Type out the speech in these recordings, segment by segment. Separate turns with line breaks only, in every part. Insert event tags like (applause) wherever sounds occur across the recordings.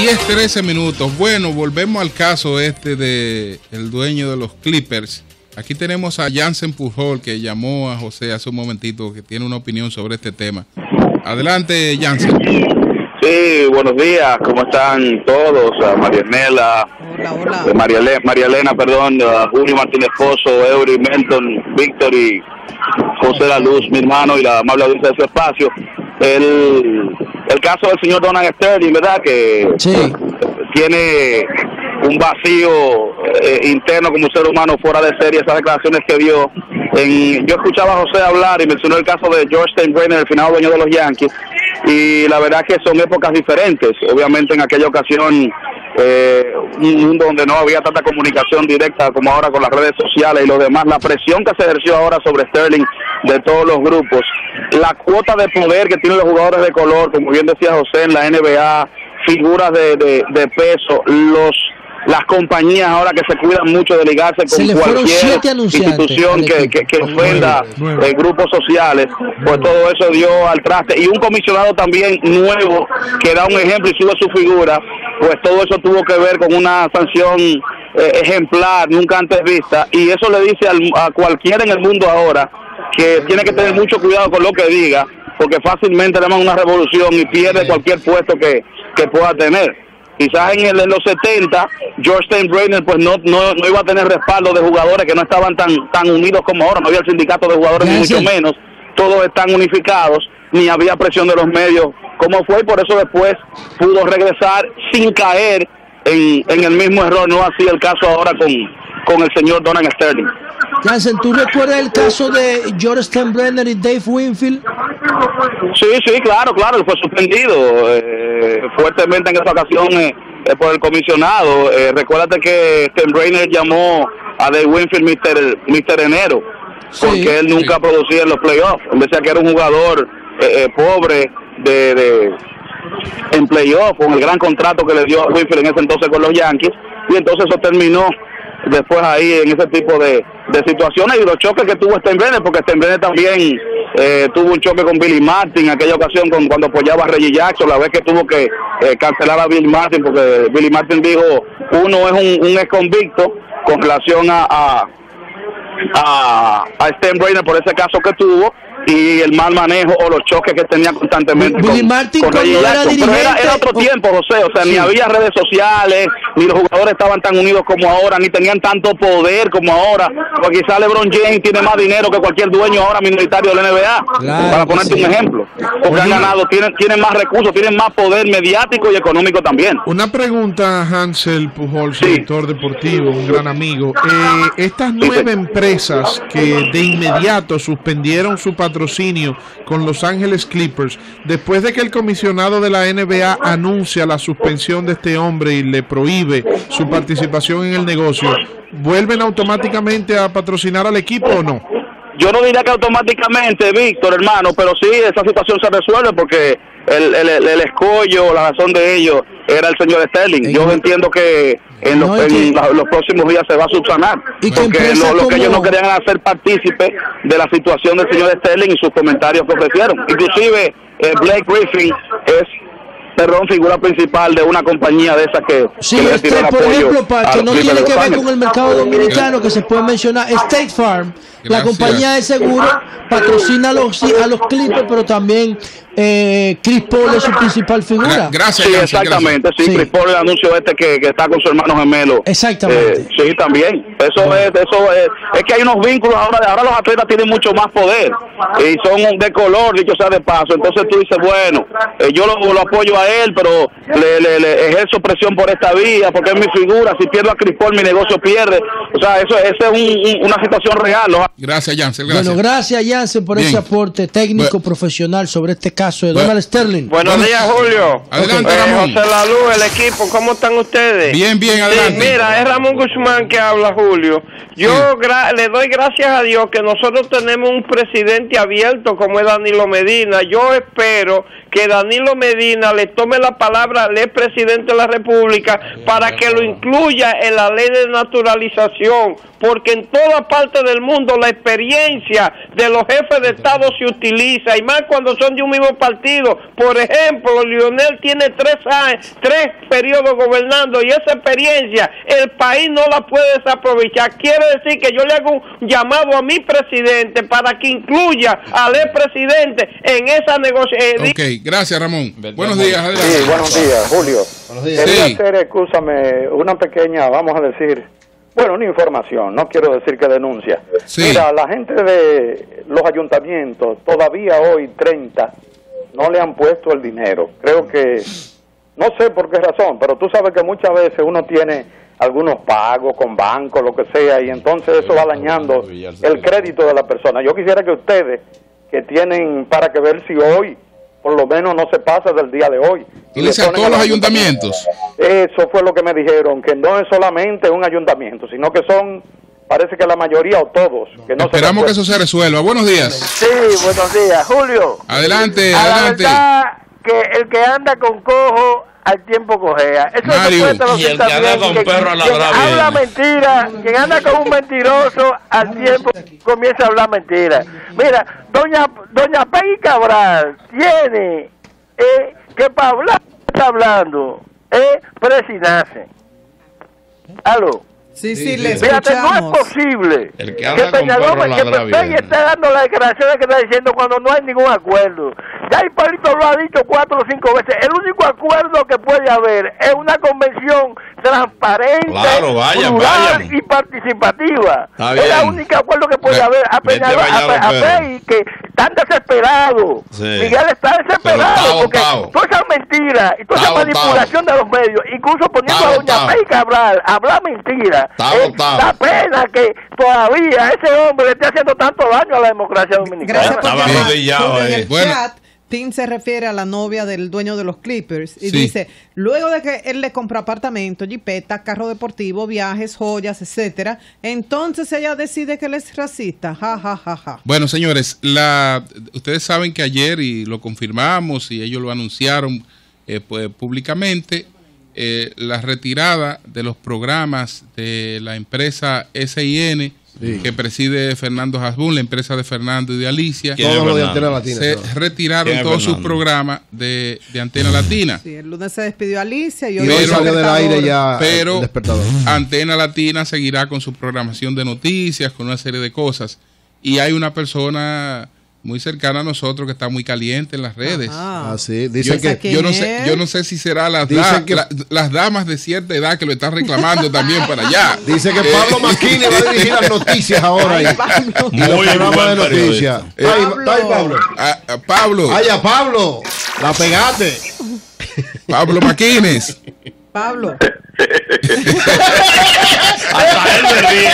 10-13 minutos. Bueno, volvemos al caso este de el dueño de los Clippers. Aquí tenemos a Jansen Pujol que llamó a José hace un momentito que tiene una opinión sobre este tema. Adelante, Jansen.
Sí, buenos días, ¿cómo están todos? A Marianela, hola, hola. María, María Elena, perdón, a Julio Martínez Pozo, Eury Menton, Víctor y José La Luz, mi hermano, y la amable audiencia de su espacio. El, el caso del señor Donald Sterling, ¿verdad? Que tiene un vacío eh, interno como ser humano fuera de serie, esas declaraciones que dio. En, yo escuchaba a José hablar y mencionó el caso de George Steinbrenner, el final dueño de los Yankees, y la verdad que son épocas diferentes. Obviamente en aquella ocasión eh, un mundo donde no había tanta comunicación directa como ahora con las redes sociales y lo demás, la presión que se ejerció ahora sobre Sterling de todos los grupos, la cuota de poder que tienen los jugadores de color, como bien decía José en la NBA, figuras de, de peso, los las compañías ahora que se cuidan mucho de ligarse con cualquier institución que, que, ofenda eh, grupos sociales, pues todo eso dio al traste. Y un comisionado también nuevo que da un ejemplo y sube su figura, pues todo eso tuvo que ver con una sanción eh, ejemplar, nunca antes vista. Y eso le dice a cualquiera en el mundo ahora que tiene que tener mucho cuidado con lo que diga, porque fácilmente le dan una revolución y pierde cualquier puesto que, que pueda tener. Quizás en, el, en los 70, George Steinbrenner pues no, no, no, iba a tener respaldo de jugadores que no estaban tan, tan unidos como ahora, no había el sindicato de jugadores ni mucho menos, todos están unificados, ni había presión de los medios. Como fue y por eso después pudo regresar sin caer en, en el mismo error, no así el caso ahora con, con el señor Donald Sterling.
Jansen, ¿tú recuerdas el caso de George Steinbrenner y Dave Winfield?
Sí, sí, claro, claro, él fue suspendido eh, fuertemente en esa ocasión eh, eh, por el comisionado. recuérdate que Steinbrenner llamó a Dave Winfield Mr. Mister Enero, porque él nunca producía en los playoffs. Él decía que era un jugador pobre de, de en playoffs, con el gran contrato que le dio a Winfield en ese entonces con los Yankees, y entonces eso terminó después ahí en ese tipo de, de situaciones y los choques que tuvo Steinbrenner, porque Steinbrenner también eh, tuvo un choque con Billy Martin en aquella ocasión con, cuando apoyaba a Reggie Jackson, la vez que tuvo que eh, cancelar a Billy Martin, porque Billy Martin dijo, uno es un, un ex convicto con relación a, a, a, a Steinbrenner por ese caso que tuvo, y el mal manejo o los choques que tenía constantemente
con, Martin
con era, era, otro tiempo, José, o sea, ni había redes sociales, ni los jugadores estaban tan unidos como ahora, ni tenían tanto poder como ahora, porque quizá LeBron James tiene más dinero que cualquier dueño ahora minoritario de la NBA, para ponerte un ejemplo, porque han ganado, tienen, tienen más recursos, tienen más poder mediático y económico también.
Una pregunta, Hansel Pujol, director deportivo, un gran amigo. Eh, estas nueve empresas que de inmediato suspendieron su patrocinio patrocinio con Los Ángeles Clippers, después de que el comisionado de la NBA anuncia la suspensión de este hombre y le prohíbe su participación en el negocio, ¿vuelven automáticamente a patrocinar al equipo o no?
Yo no diría que automáticamente, Víctor, hermano, pero sí, esa situación se resuelve porque el, el, el escollo, la razón de ello era el señor Sterling. Yo entiendo que en los, los próximos días se va a subsanar. porque lo, que ellos no querían era hacer partícipe de la situación del señor Sterling y sus comentarios que ofrecieron. Inclusive eh, Blake Griffin es perdón, figura principal de una compañía de esas que,
sí, este, por ejemplo, que no tiene que ver con el mercado dominicano, que se puede mencionar State Farm, la compañía de seguro patrocina a los, a los clientes, pero también eh, Chris Paul es su principal figura.
gracias, sí, exactamente. Sí, Chris Paul, el anuncio este que, que, está con su hermano gemelo.
Exactamente.
Eh, sí, también. Eso es, eso es, es que hay unos vínculos ahora. Ahora los atletas tienen mucho más poder y son de color, dicho sea de paso. Entonces tú dices, bueno, eh, yo lo, lo, apoyo a él, pero le, le, le, ejerzo presión por esta vía porque es mi figura. Si pierdo a Chris Paul, mi negocio pierde. O sea, eso, esa es un, una situación real.
Gracias, Jansen.
Gracias. Bueno, gracias, Jansen, por ese aporte técnico, profesional sobre este caso de Donald Sterling.
Buenos días, Julio.
Adelante, eh,
Ramón. José Lalu, el equipo, ¿cómo están ustedes?
Bien, bien, adelante.
mira, es Ramón Guzmán que habla, Julio. Yo le doy gracias a Dios que nosotros tenemos un presidente abierto como es Danilo Medina. Yo espero que Danilo Medina le tome la palabra al presidente de la República para que lo incluya en la ley de naturalización, porque en toda parte del mundo la experiencia de los jefes de Estado se utiliza, y más cuando son de un mismo partido. Por ejemplo, Lionel tiene tres años, tres periodos gobernando, y esa experiencia el país no la puede desaprovechar. Quiere decir que yo le hago un llamado a mi presidente para que incluya al expresidente en esa negociación.
Ok, gracias Ramón. buenos días,
Sí, buenos días, Julio. Buenos días. Quería hacer, escúchame, una pequeña, vamos a decir, bueno, una información, no quiero decir que denuncia. Mira, la gente de los ayuntamientos, todavía hoy 30, no le han puesto el dinero. Creo que, no sé por qué razón, pero tú sabes que muchas veces uno tiene algunos pagos con bancos, lo que sea, y entonces eso va dañando el crédito de la persona. Yo quisiera que ustedes, que tienen para que ver si hoy por lo menos no se pasa del día de hoy.
¿Y le a todos los ayuntamientos?
Eso fue lo que me dijeron, que no es solamente un ayuntamiento, sino que son, parece que la mayoría o todos. Que no
Esperamos que eso se resuelva. Buenos días.
Sí, buenos días. Julio.
Adelante, adelante.
que el que anda con cojo al tiempo cojea. Eso Mario,
y el que anda con perro a ladrar
Quien habla mentira, quien anda con un mentiroso al tiempo comienza a hablar mentira. Mira, doña doña Peggy Cabral tiene eh, que para hablar está hablando, eh, presinarse. Aló.
Sí, sí, le
Fíjate, no es posible
el que, Peña Gómez,
que Peña está dando la declaración que está diciendo cuando no hay ningún acuerdo. Ya Hipólito lo ha dicho cuatro o cinco veces. El único acuerdo que puede haber es una convención transparente, plural y participativa. Es el único acuerdo que puede haber. A Peña a, que están desesperados. Miguel está desesperado porque toda esa mentira y toda esa manipulación de los medios, incluso poniendo a doña Pei Cabral a hablar mentira. Es la pena que todavía ese hombre le esté haciendo tanto daño a la democracia dominicana.
Gracias bueno. Tim se refiere a la novia del dueño de los Clippers y dice, luego de que él le compra apartamento, jipeta, carro deportivo, viajes, joyas, etcétera, entonces ella decide que él es racista. Ja, ja, ja, ja.
Bueno, señores, la, ustedes saben que ayer y lo confirmamos y ellos lo anunciaron eh, pues, públicamente, eh, la retirada de los programas de la empresa SIN que preside Fernando Hasbun, la empresa de Fernando y de Alicia. Se retiraron todos sus programas de, Antena Latina.
Sí, el lunes se despidió Alicia y
hoy pero, salió del aire ya pero Antena Latina seguirá con su programación de noticias, con una serie de cosas. Y hay una persona muy cercana a nosotros que está muy caliente en las redes.
Ah, sí. Dicen que
yo no sé, yo no sé si será las, las damas de cierta edad que lo están reclamando también para allá. (laughs)
Dice que Pablo eh, Maquini va a (laughs) dirigir las noticias ahora ahí. Muy de noticias.
Eh, Pablo. Pablo.
Ay, Pablo. La pegate.
Pablo Maquines.
Pablo.
Hasta él me ríe.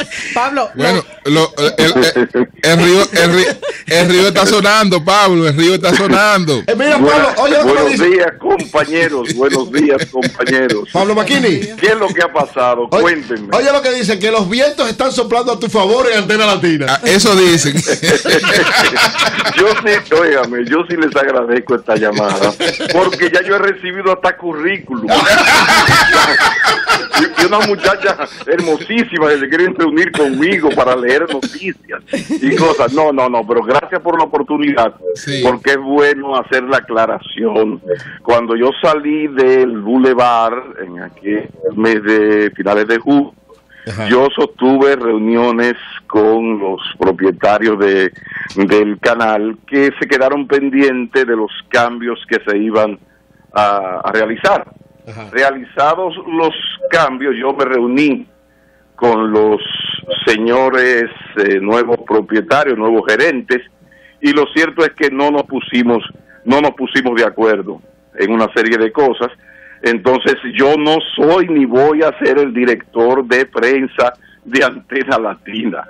(laughs)
Pablo.
Bueno, lo, el, el, río, el, río, el, río, está sonando, Pablo. El río está sonando.
Eh, mira, Pablo, oye buenos días, compañeros. Buenos días, compañeros.
Pablo Maquini.
¿Qué es lo que ha pasado? Cuéntenme.
Oye, lo que dicen, que los vientos están soplando a tu favor en Antena Latina.
Ah, eso dicen. (laughs)
yo sí, óigame, yo sí les agradezco esta llamada. Porque ya yo he recibido hasta currículum. (laughs) y, una muchacha hermosísima que se quieren reunir conmigo para leer noticias y cosas. No, no, no, pero gracias por la oportunidad, porque es bueno hacer la aclaración. Cuando yo salí del Boulevard en aquel mes de finales de julio, yo sostuve reuniones con los propietarios de, del canal que se quedaron pendientes de los cambios que se iban a realizar. Realizados los cambios, yo me reuní con los señores eh, nuevos propietarios, nuevos gerentes, y lo cierto es que no nos pusimos, no nos pusimos de acuerdo en una serie de cosas. Entonces yo no soy ni voy a ser el director de prensa de Antena Latina.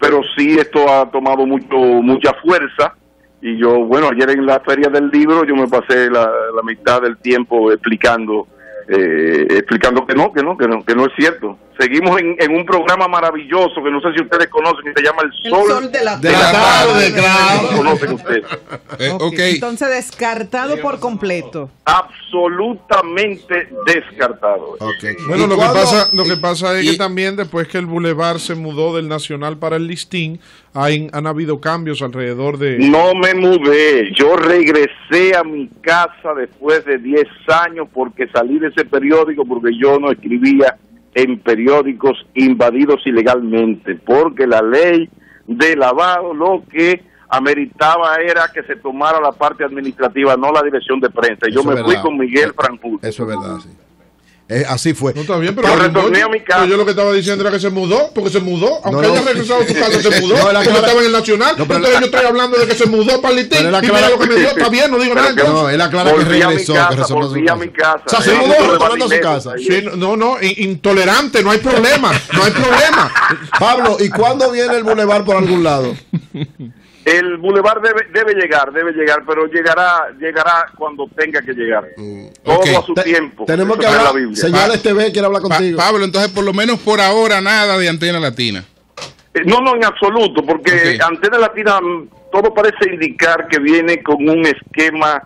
Pero sí esto ha tomado mucho mucha fuerza y yo, bueno, ayer en la feria del libro yo me pasé la, mitad del tiempo explicando, eh, explicando que no, que no, que no, que no es cierto. Seguimos en, un programa maravilloso que no sé si ustedes conocen, que se llama El Sol,
de la, tarde. claro.
conocen ustedes.
Eh, Entonces, descartado por completo.
Absolutamente descartado.
Bueno, lo que, pasa, lo que pasa es que también después que el Boulevard se mudó del Nacional para el Listín, hay, han habido cambios alrededor de...
No me mudé, yo regresé a mi casa después de 10 años porque salí de ese periódico porque yo no escribía en periódicos invadidos ilegalmente, porque la ley de lavado lo que ameritaba era que se tomara la parte administrativa, no la dirección de prensa. Y yo me fui con Miguel Franco.
Eso es verdad, sí. Eh, así fue.
No está bien, pero, retorné a mi casa. yo lo que estaba diciendo era que se mudó, porque se mudó. Aunque haya regresado a su casa, se (laughs) mudó. porque estaba en el Nacional. No, pero entonces yo estoy hablando de que se mudó para el Litín. Y mira lo que me dio, (laughs) está bien, no digo nada.
No, él aclara que regresó.
que volví a mi casa.
O sea, se mudó retornando a su casa.
Sí, no, no, intolerante, no hay problema. No hay problema.
Pablo, ¿y cuándo viene el Boulevard por algún lado? (laughs)
El bulevar debe, debe llegar, debe llegar, pero llegará llegará cuando tenga que llegar. Mm, Todo a su tiempo.
Tenemos que hablar. Señales TV quiere hablar contigo.
Pablo, entonces por lo menos por ahora nada de antena latina.
Eh, no, no, en absoluto, porque antena latina mm, todo parece indicar que viene con un esquema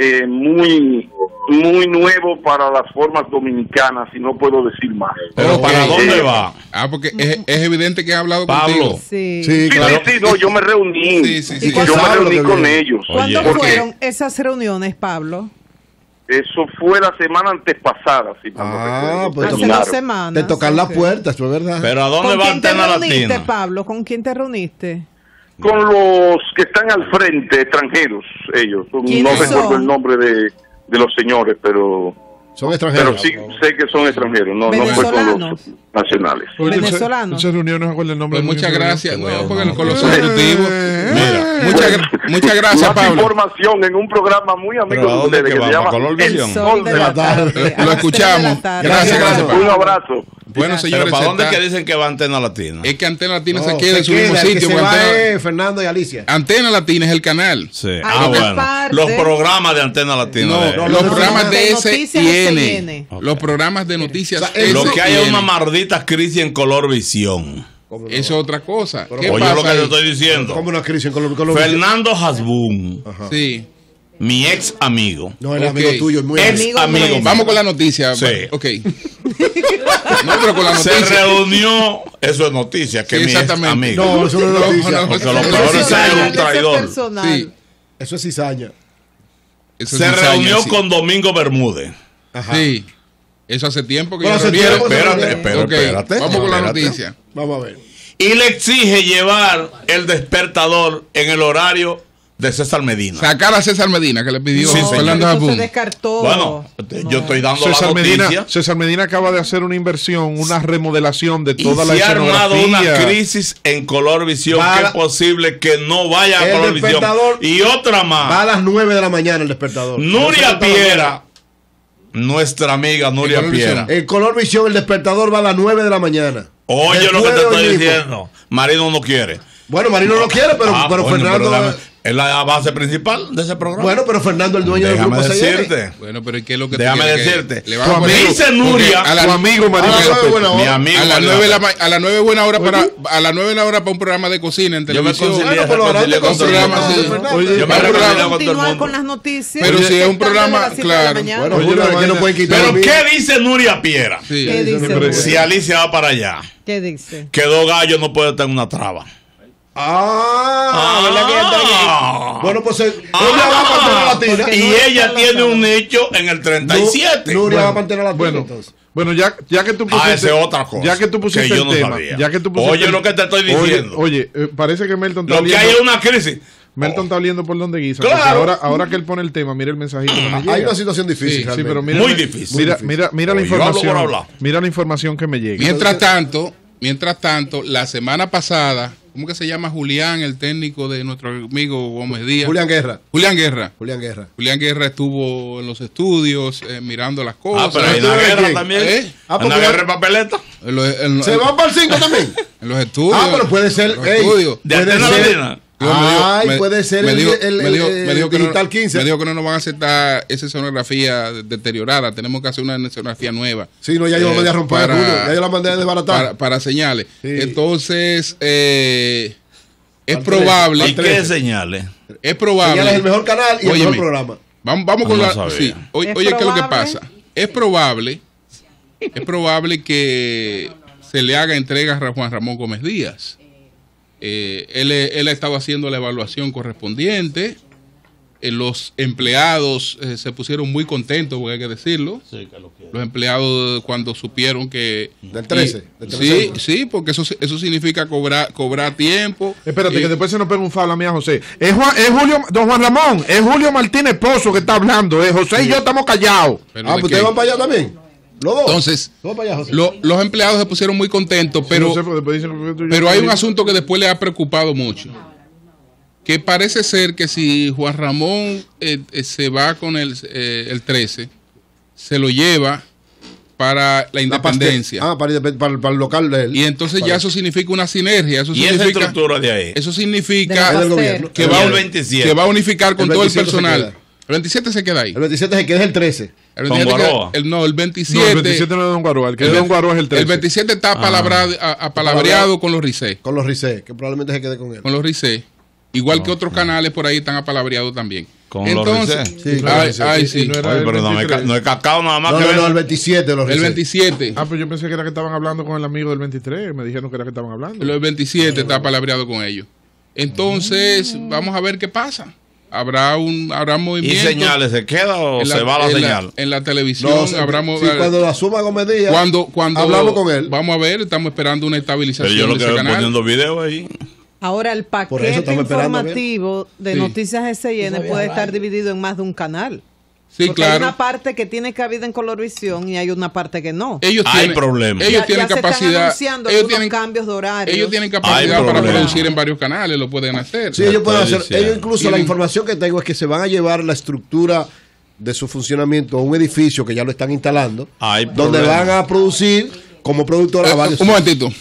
eh, muy muy nuevo para las formas dominicanas y no puedo decir más.
Pero ¿para dónde va?
Ah, porque es, es, evidente que ha hablado
Pablo.
contigo.
Sí, sí, claro. sí, no, yo me reuní. Sí, sí, yo me reuní con ellos.
¿Cuándo fueron esas reuniones, Pablo?
Eso fue la semana antes pasada. Si
ah, pues hace dos semanas. De tocar las puertas, es verdad.
Pero ¿a dónde va Antena Latina? ¿Con quién te reuniste,
Pablo? ¿Con quién te reuniste?
Con los que están al frente, extranjeros, ellos. No recuerdo el nombre de de los señores, pero
son extranjeros.
Pero sí sé que son extranjeros, no, no fue con los nacionales.
Venezolanos.
Esa reunión no el nombre.
Pues muchas gracias. No, porque con los ejecutivos. Mira, muchas, (laughs) muchas gracias, Más Pablo.
información en un programa muy amigo de ustedes que, se llama
El Sol de la Tarde.
Lo escuchamos. Gracias, gracias,
Pablo. Un abrazo.
Bueno, señores,
¿para dónde es que dicen que va Antena Latina?
Es que Antena Latina se queda en su mismo sitio.
Se va Fernando y Alicia.
Antena Latina es el canal.
Sí. Ah, bueno. Los programas de Antena Latina.
No, los programas de SN. Los programas de noticias.
Lo que hay es una maldita crisis en color visión.
Eso es otra cosa.
¿Qué Oye lo que te estoy diciendo.
¿Cómo una crisis en color, visión?
Fernando Hasbun.
Sí
mi ex amigo.
No, el amigo tuyo, muy
ex amigo.
Vamos con la noticia.
Sí.
Ok.
No, pero con la noticia. Se reunió, eso es noticia, que mi ex amigo.
No, eso no es noticia.
porque lo peor es ser un traidor.
Sí. Eso es cizaña.
Eso se reunió con Domingo Bermúdez.
Ajá. Sí. Eso hace tiempo que
yo
Espérate, espérate, espérate.
Vamos con la noticia.
Vamos a ver.
Y le exige llevar el despertador en el horario de César Medina.
Sacar a César Medina, que le pidió
sí, Fernando Se descartó.
Bueno, yo estoy dando
César
la
noticia. Medina, César Medina acaba de hacer una inversión, una remodelación de toda
y
la
se ha armado una crisis en color visión que es posible que no vaya a color visión. Y otra más.
Va a las 9 de la mañana el despertador.
Nuria Piera. Nuestra amiga Nuria Piera.
El color visión, el despertador va a las 9 de la mañana.
Oye lo que te estoy diciendo. Marido no quiere.
Bueno, Marino no, quiere, pero, ah, pero Fernando.
Es la base principal de ese programa.
Bueno, pero Fernando, el dueño del grupo,
decirte.
Bueno, pero ¿qué es lo que
Déjame decirte.
Le a
dice Nuria.
A tu amigo, María.
Mi amigo.
A las 9 a las 9 buena hora para a las 9 la hora para un programa de cocina en televisión.
Yo me concilié con programa
Yo me reconcilié con todo el mundo. con las noticias.
Pero si es un programa, claro.
Pero ¿qué dice Nuria Piera?
¿Qué dice?
Si Alicia va para allá.
¿Qué dice?
Que dos gallos no pueden tener una traba.
Ah, ah, Bueno, pues eh, ah, ella va a Pantera Latina.
Y ella tiene un hecho en el 37.
Nuria va a Pantera Latina.
Bueno. Bueno, ya, ya que tú
pusiste. Ah, esa es otra cosa.
Ya que tú pusiste
que yo
el
no
tema.
Sabía.
Ya que tú pusiste
oye, lo que te estoy diciendo.
Oye, oye eh, parece que Melton
está Lo que hay es una crisis.
Melton está oliendo por donde guisa.
Claro.
Ahora, ahora que él pone el tema, mira el mensajito que me llega.
Hay una situación difícil.
Sí, sí pero mira,
Muy difícil.
Mira, mira, mira la información. Mira la información que me llega.
Mientras tanto, mientras tanto, la semana pasada ¿Cómo que se llama Julián, el técnico de nuestro amigo Gómez Díaz?
Julián Guerra.
Julián Guerra.
Julián Guerra.
Julián Guerra estuvo en los estudios eh, mirando las cosas.
Ah, pero hay una guerra también. ¿Eh? Ah, ¿Una guerra de papeleta?
¿Se van para el 5 también? (laughs)
en los estudios.
Ah, pero puede ser.
En estudios.
¿De puede ser,
Ay, puede ser
el,
Digital 15.
Me dijo que no nos van a aceptar esa sonografía deteriorada. Tenemos que hacer una sonografía nueva.
Sí, no, ya yo la mandé a romper, para, ya yo la mandé a desbaratar.
Para, para señales. Entonces, eh, es probable.
¿Y qué señales?
Es probable.
Señales es el mejor canal y el mejor programa.
Vamos, vamos con la. Sí. Oye, ¿qué es lo que pasa? Es probable, es probable que se le haga entrega a Juan Ramón Gómez Díaz. Eh, él, él, ha estado haciendo la evaluación correspondiente. Eh, los empleados eh, se pusieron muy contentos, porque hay que decirlo. los empleados cuando supieron que...
Del 13.
sí, sí, porque eso, eso significa cobrar cobrar tiempo.
Espérate, que después se nos pega un falo a mí a José. Es, es Julio, don Juan Ramón, es Julio Martínez Pozo que está hablando. José y yo estamos callados.
ah, pues ustedes van para allá también.
Entonces, los empleados se pusieron muy contentos, pero, pero hay un asunto que después le ha preocupado mucho. Que parece ser que si Juan Ramón eh, eh, se va con el, eh, el 13, se lo lleva para la independencia.
ah, para, el local de él.
Y entonces ya eso significa una sinergia. Eso
¿Y
significa,
esa estructura de ahí?
Eso significa
que,
va, que va a unificar con todo el personal. El 27 se queda ahí.
El 27 se queda el 13.
El 27 el, no, el 27. No, el
27 no es Don Guaroa. El que es Don Guaroa es el 13.
El 27 está ah. apalabreado con los RICE.
Con los RICE, que probablemente se quede con él.
Con los RICE. Igual que otros canales por ahí están apalabreados también.
Con Entonces, los RICE. Sí, ay, ay, sí. No, Oye, pero no, no es cacao nada más.
No, no, no, el 27 los RICE.
El 27.
Ah, pero yo pensé que era que estaban hablando con el amigo del 23. Me dijeron que era que estaban hablando.
El 27 está apalabreado con ellos. Entonces, vamos a ver qué pasa habrá un habrá movimiento.
¿Y señales se queda o se va la señal?
en la televisión habrá
sí, cuando la suma Gómez
cuando cuando
hablamos con él.
Vamos a ver, estamos esperando una estabilización
Pero yo lo de que ese canal. poniendo video ahí.
Ahora el paquete informativo de Noticias SN puede estar dividido en más de un canal.
Sí, claro.
Hay una parte que tiene cabida en Colorvisión y hay una parte que no.
Ellos
hay problemas.
Ellos tienen capacidad.
ellos tienen cambios de horario.
Ellos tienen capacidad para producir en varios canales, lo pueden hacer.
Sí, ellos pueden hacer. Ellos incluso la información que tengo es que se van a llevar la estructura de su funcionamiento a un edificio que ya lo están instalando, donde van a producir como productora
eh, Un momentito.